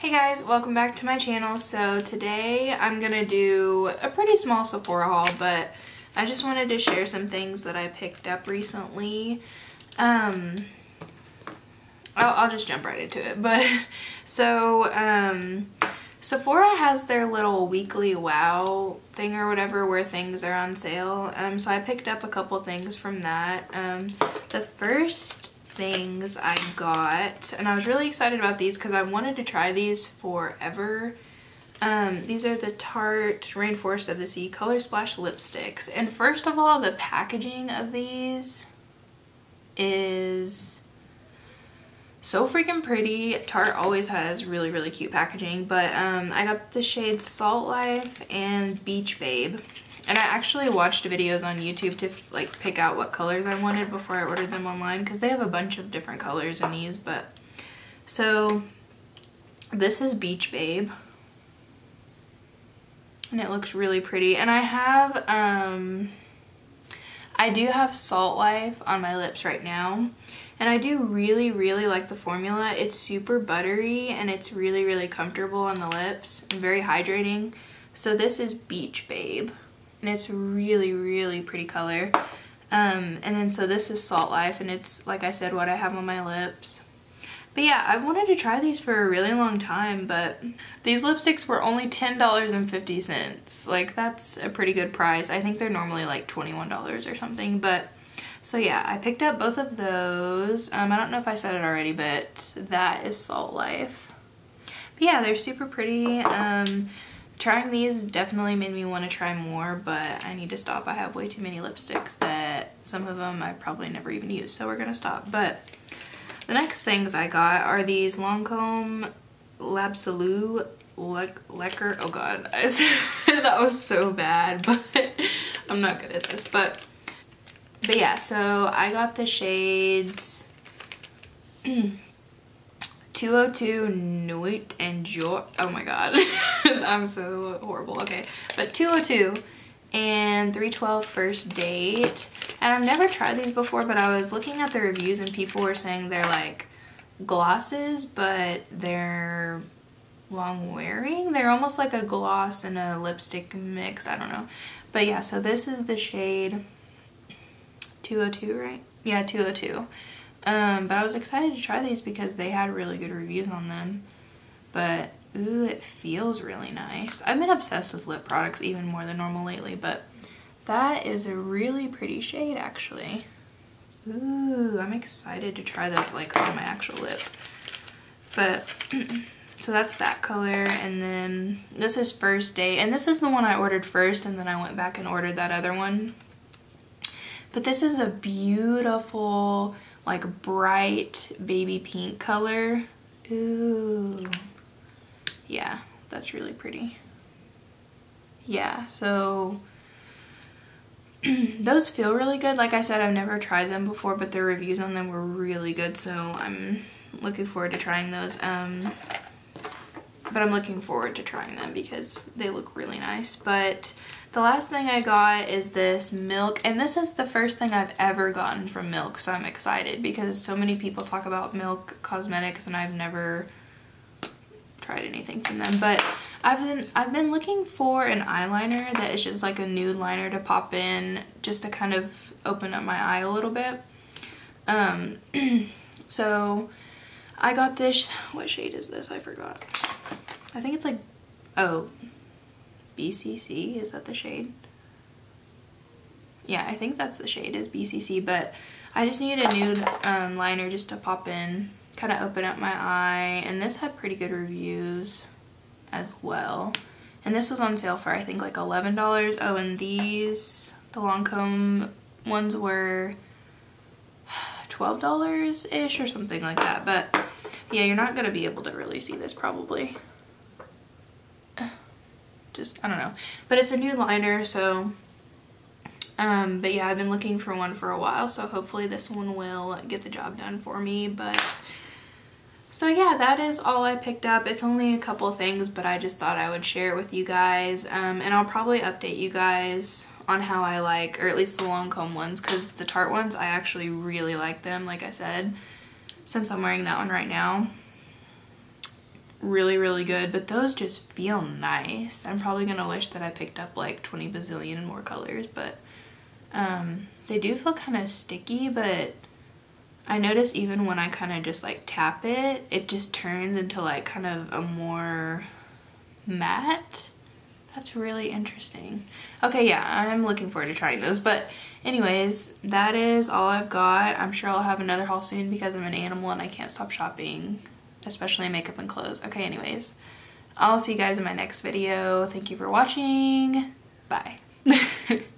Hey guys, welcome back to my channel. So today I'm gonna do a pretty small Sephora haul, but I just wanted to share some things that I picked up recently. Um, I'll, I'll just jump right into it. But so um, Sephora has their little weekly wow thing or whatever where things are on sale. Um, so I picked up a couple things from that. Um, the first things I got. And I was really excited about these because I wanted to try these forever. Um, these are the Tarte Rainforest of the Sea Color Splash lipsticks. And first of all, the packaging of these is so freaking pretty. Tarte always has really, really cute packaging. But um, I got the shades Salt Lyfe and Beach Babe. And I actually watched videos on YouTube to like pick out what colors I wanted before I ordered them online because they have a bunch of different colors in these. But so this is Beach Babe. And it looks really pretty. And I have, um, I do have Salt Lyfe on my lips right now. And I do really, really like the formula. It's super buttery and it's really, really comfortable on the lips and very hydrating. So this is Beach Babe and it's really really pretty color um, and then so this is Salt Lyfe and it's like I said what I have on my lips but yeah I wanted to try these for a really long time but these lipsticks were only $10.50 like that's a pretty good price I think they're normally like $21 or something but so yeah, I picked up both of those. Um, I don't know if I said it already, but that is Salt Lyfe. But yeah, they're super pretty. Um, Trying these definitely made me want to try more, but I need to stop. I have way too many lipsticks that some of them I probably never even use, so we're going to stop. But the next things I got are these Lancome L'Absolu Le Lecker. Oh god, that was so bad, but I'm not good at this. But, but yeah, so I got the shades... 202 Nuit and Joy. Oh my god. I'm so horrible. Okay. But 202 and 312 First Date. And I've never tried these before, but I was looking at the reviews and people were saying they're like glosses, but they're long wearing. They're almost like a gloss and a lipstick mix. I don't know. But yeah, so this is the shade 202, right? Yeah, 202. Um, but I was excited to try these because they had really good reviews on them. But, ooh, it feels really nice. I've been obsessed with lip products even more than normal lately, but that is a really pretty shade, actually. Ooh, I'm excited to try those, like, on my actual lip. But, so that's that color, and then this is First Date, and this is the one I ordered first, and then I went back and ordered that other one. But this is a beautiful like bright baby pink color. Ooh. Yeah, that's really pretty. Yeah, so those feel really good. Like I said, I've never tried them before, but the reviews on them were really good, so I'm looking forward to trying those. Um, but I'm looking forward to trying them because they look really nice. But the last thing I got is this Milk, and this is the first thing I've ever gotten from Milk, so I'm excited because so many people talk about Milk Cosmetics and I've never tried anything from them. But I've been, I've been looking for an eyeliner that is just like a nude liner to pop in just to kind of open up my eye a little bit. Um, so I got this, what shade is this? I forgot. I think it's like, oh, BCC, is that the shade? Yeah, I think that's the shade is BCC, but I just needed a nude um, liner just to pop in, kind of open up my eye, and this had pretty good reviews as well. And this was on sale for I think like $11. Oh, and these, the Lancome ones were $12-ish or something like that. But yeah, you're not going to be able to really see this probably just, I don't know. But it's a new liner, so, um, but yeah, I've been looking for one for a while, so hopefully this one will get the job done for me, but, so yeah, that is all I picked up. It's only a couple things, but I just thought I would share it with you guys, um, and I'll probably update you guys on how I like, or at least the Lancome ones, because the Tarte ones, I actually really like them, like I said, since I'm wearing that one right now. Really, really good, but those just feel nice. I'm probably gonna wish that I picked up like 20 bazillion more colors, but um, they do feel kind of sticky, but I notice even when I kind of just like tap it, it just turns into like kind of a more matte. That's really interesting. Okay, yeah, I'm looking forward to trying those. But anyways, that is all I've got. I'm sure I'll have another haul soon because I'm an animal and I can't stop shopping, especially makeup and clothes. Okay, anyways, I'll see you guys in my next video. Thank you for watching. Bye.